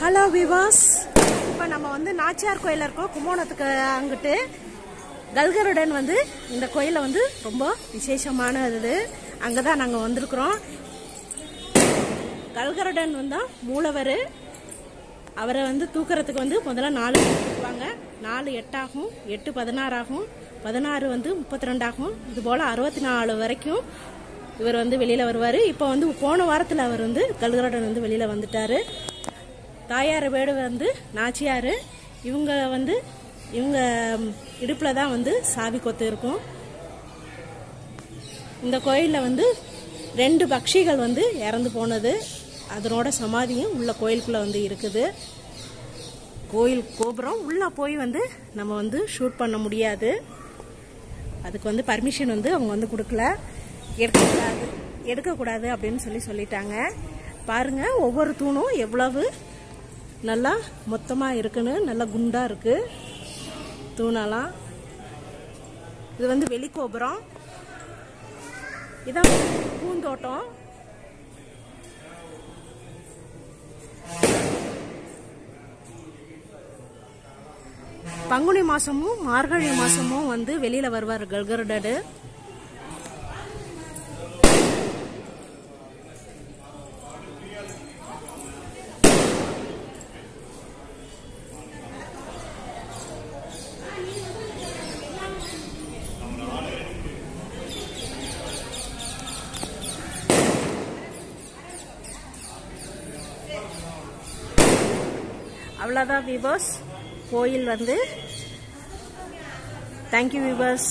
Hello விவாஸ் இப்போ நம்ம வந்து நாச்சியார் கோயில் இருக்கோம். கும்போணத்துக்கு அங்கிட்டு கல்கருடன் வந்து இந்த கோயிலில் வந்து ரொம்ப விசேஷமானது. அங்கே தான் நாங்கள் வந்திருக்கிறோம். கல்கருடன் வந்து மூலவர். அவரை வந்து தூக்கிறதுக்கு வந்து முதல்ல நாலு பேர் தூக்குவாங்க. நாலு எட்டாகும் எட்டு பதினாறாகும் பதினாறு வந்து முப்பத்தி ரெண்டாகும் இது போல் அறுபத்தி நாலு வரைக்கும் இவர் வந்து வெளியில் வருவார். இப்போ வந்து போன வாரத்தில் அவர் வந்து கல்கருடன் வந்து வெளியில் வந்துட்டார். தாயார் வீடு வந்து நாச்சியார். இவங்க வந்து இவங்க இடுப்பில் தான் வந்து சாவி கொத்து இருக்கும். இந்த கோயிலில் வந்து ரெண்டு பக்ஷிகள் வந்து இறந்து போனது. அதனோட சமாதியும் உள்ள கோயிலுக்குள்ளே வந்து இருக்குது. கோயில் கோபுரம் உள்ளே போய் வந்து நம்ம வந்து ஷூட் பண்ண முடியாது. அதுக்கு வந்து பர்மிஷன் வந்து அவங்க வந்து கொடுக்கல. எடுக்கக்கூடாது எடுக்கக்கூடாது அப்படின்னு சொல்லி சொல்லிட்டாங்க. பாருங்கள் ஒவ்வொரு தூணும் எவ்வளவு நல்லா மொத்தமாக இருக்குன்னு நல்லா குண்டாக இருக்கு. தூணெல்லாம் இது வந்து வெளிக்கோபுரம். இதான் பூந்தோட்டம். பங்குனி மாசமும் மார்கழி மாசமும் வந்து வெளியில வருவார் கல்கருடடு அவ்வளோதான் விவர்ஸ் கோயில் வந்து தேங்க்யூ விவர்ஸ்